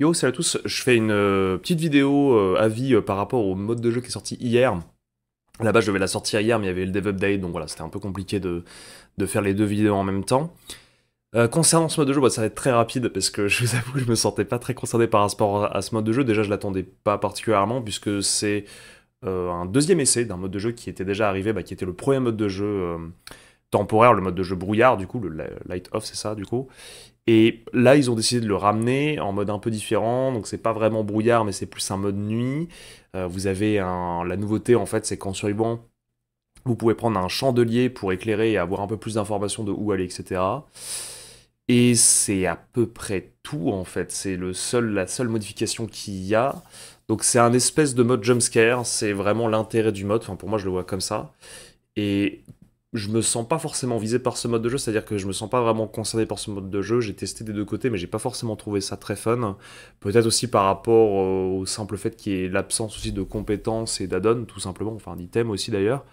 Yo, salut à tous, je fais une euh, petite vidéo euh, avis euh, par rapport au mode de jeu qui est sorti hier. Là-bas, je devais la sortir hier, mais il y avait le dev update, donc voilà, c'était un peu compliqué de, de, faire les deux vidéos en même temps. concernant ce mode de jeu, bah, ça va être très rapide, parce que je vous avoue je me sentais pas très concerné par rapport à ce mode de jeu. Déjà, je l'attendais pas particulièrement, puisque c'est un deuxième essai d'un mode de jeu qui était déjà arrivé, bah, qui était le premier mode de jeu temporaire, le mode de jeu brouillard, du coup, le light off, c'est ça, du coup. Et là, ils ont décidé de le ramener en mode un peu différent, donc c'est pas vraiment brouillard, mais c'est plus un mode nuit. Euh, vous avez la nouveauté, en fait, c'est qu'en survivant, vous pouvez prendre un chandelier pour éclairer et avoir un peu plus d'informations de où aller, etc. Et c'est à peu près tout, en fait. C'est le seul, la seule modification qu'il y a. Donc c'est un espèce de mode jumpscare, c'est vraiment l'intérêt du mode, enfin pour moi je le vois comme ça. Et je me sens pas forcément visé par ce mode de jeu, c'est-à-dire que je me sens pas vraiment concerné par ce mode de jeu. J'ai testé des deux côtés, mais j'ai pas forcément trouvé ça très fun. Peut-être aussi par rapport au simple fait qu'il y ait l'absence aussi de compétences et d'add tout simplement, enfin d'items aussi d'ailleurs.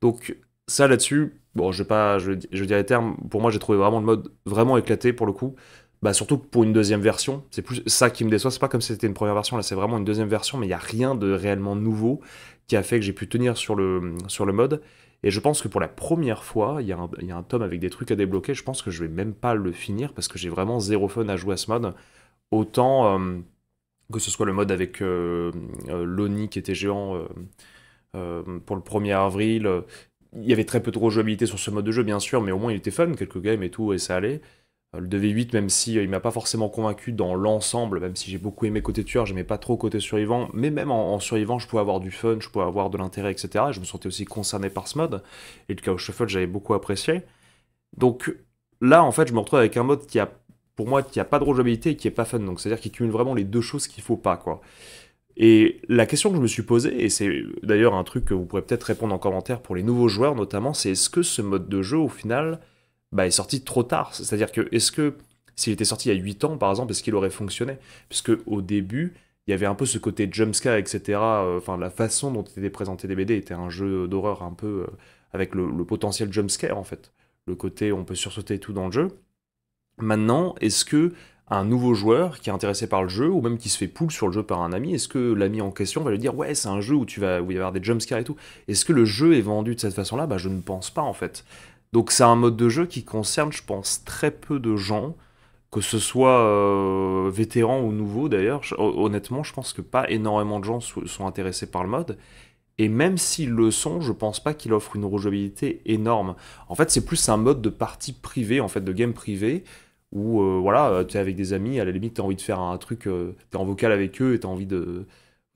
Donc ça là-dessus, bon, je vais pas, je, je dirais terme, pour moi j'ai trouvé vraiment le mode vraiment éclaté pour le coup. Bah, surtout pour une deuxième version, c'est plus ça qui me déçoit, c'est pas comme si c'était une première version, là c'est vraiment une deuxième version, mais il n'y a rien de réellement nouveau qui a fait que j'ai pu tenir sur le, sur le mode. Et je pense que pour la première fois, il y, a un, tome avec des trucs à débloquer. Je pense que je vais même pas le finir parce que j'ai vraiment zéro fun à jouer à ce mode. Autant euh, que ce soit le mode avec euh, euh, l'Oni qui était géant pour le 1er avril. Il y avait très peu de rejouabilité sur ce mode de jeu, bien sûr, mais au moins il était fun, quelques games et tout, et ça allait. Euh, le 2v8, même si euh, il m'a pas forcément convaincu dans l'ensemble, même si j'ai beaucoup aimé côté tueur, j'aimais pas trop côté survivant, mais même en, survivant, je pouvais avoir du fun, je pouvais avoir de l'intérêt, etc. je me sentais aussi concerné par ce mode. Et le chaos shuffle, j'avais beaucoup apprécié. Donc là, en fait, je me retrouve avec un mode qui a, pour moi, qui a pas de rejouabilité et qui est pas fun. Donc c'est-à-dire qu'il cumule vraiment les deux choses qu'il faut pas, quoi. Et la question que je me suis posée, et c'est d'ailleurs un truc que vous pourrez peut-être répondre en commentaire pour les nouveaux joueurs notamment, c'est est-ce que ce mode de jeu, au final, bah, est sorti trop tard. C'est-à-dire que, est-ce que, s'il était sorti il y a 8 ans, par exemple, est-ce qu'il aurait fonctionné? Puisque au début, il y avait un peu ce côté jumpscare, etc. Euh, enfin, la façon dont étaient présentés les BD était un jeu d'horreur un peu euh, avec le, le, potentiel jumpscare, en fait. Le côté, on peut sursauter tout dans le jeu. Maintenant, est-ce que un nouveau joueur qui est intéressé par le jeu, ou même qui se fait poule sur le jeu par un ami, est-ce que l'ami en question va lui dire ouais c'est un jeu où tu vas où il va y avoir des jumpscares et tout? Est-ce que le jeu est vendu de cette façon-là? Bah je ne pense pas en fait. Donc c'est un mode de jeu qui concerne, je pense, très peu de gens, que ce soit euh, vétérans ou nouveaux d'ailleurs. Honnêtement, je pense que pas énormément de gens sont intéressés par le mode. Et même s'ils le sont, je pense pas qu'il offre une rejouabilité énorme. En fait, c'est plus un mode de partie privée, en fait, de game privé, où euh, voilà, tu es avec des amis, à la limite, tu as envie de faire un truc, euh, tu es en vocal avec eux et tu as envie de,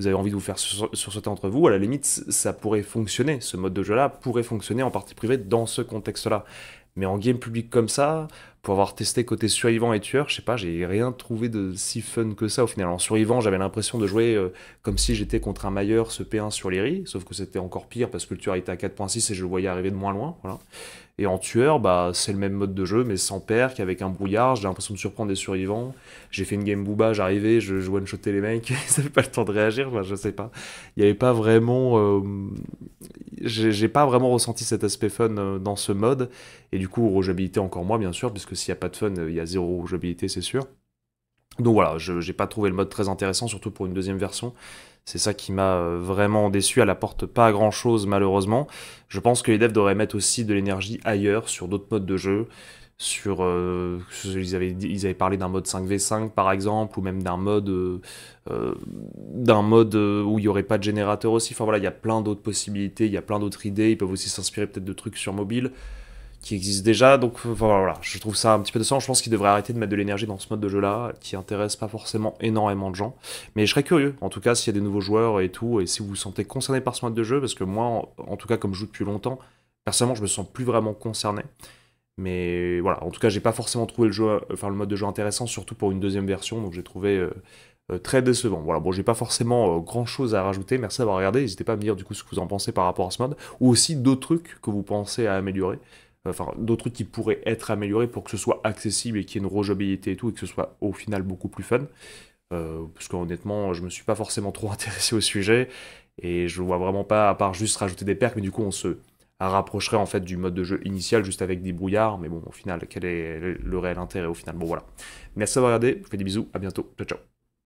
vous avez envie de vous faire sursauter entre vous, à la limite, ça pourrait fonctionner. Ce mode de jeu-là pourrait fonctionner en partie privée dans ce contexte-là. Mais en game public comme ça, pour avoir testé côté survivant et tueur, je sais pas, j'ai rien trouvé de si fun que ça au final. En survivant, j'avais l'impression de jouer euh, comme si j'étais contre un Mailleur ce P1 sur les riz, sauf que c'était encore pire parce que le tueur était à 4.6 et je le voyais arriver de moins loin. Voilà. Et en tueur, bah, c'est le même mode de jeu, mais sans perk, avec un brouillard. J'ai l'impression de surprendre des survivants. J'ai fait une game booba, j'arrivais, je, je one-shotais les mecs, ça fait pas le temps de réagir, enfin, je sais pas. Il y avait pas vraiment. Euh, j'ai pas vraiment ressenti cet aspect fun euh, dans ce mode. Et du coup, rejouabilité encore moins, bien sûr, puisque s'il n'y a pas de fun, il y a zéro rejouabilité, c'est sûr. Donc voilà, je n'ai pas trouvé le mode très intéressant, surtout pour une deuxième version. C'est ça qui m'a euh, vraiment déçu. Elle apporte pas grand chose, malheureusement. Je pense que les devs devraient mettre aussi de l'énergie ailleurs, sur d'autres modes de jeu. Sur, euh, ils, avaient, ils avaient parlé d'un mode 5v5 par exemple, ou même d'un mode, euh, d'un mode où il n'y aurait pas de générateur aussi. Enfin voilà, il y a plein d'autres possibilités, il y a plein d'autres idées. Ils peuvent aussi s'inspirer peut-être de trucs sur mobile qui existe déjà. Donc voilà, je trouve ça un petit peu de sens. Je pense qu'il devrait arrêter de mettre de l'énergie dans ce mode de jeu-là, qui intéresse pas forcément énormément de gens. Mais je serais curieux, en tout cas, s'il y a des nouveaux joueurs et tout, et si vous vous sentez concerné par ce mode de jeu, parce que moi, en, tout cas, comme je joue depuis longtemps, personnellement, je me sens plus vraiment concerné. Mais voilà, en tout cas, j'ai pas forcément trouvé le, jeu, enfin, le mode de jeu intéressant, surtout pour une deuxième version, donc j'ai trouvé euh, euh, très décevant. Voilà, bon, j'ai pas forcément euh, grand chose à rajouter. Merci d'avoir regardé. N'hésitez pas à me dire du coup ce que vous en pensez par rapport à ce mode, ou aussi d'autres trucs que vous pensez à améliorer enfin d'autres trucs qui pourraient être améliorés pour que ce soit accessible et qu'il y ait une rejouabilité et tout, et que ce soit au final beaucoup plus fun. Parce qu'honnêtement, je me suis pas forcément trop intéressé au sujet, et je vois vraiment pas, à part juste rajouter des perks, mais du coup on se rapprocherait en fait du mode de jeu initial juste avec des brouillards, mais bon, au final, quel est le réel intérêt au final? Bon voilà. Merci d'avoir regardé, je vous fais des bisous, à bientôt, ciao ciao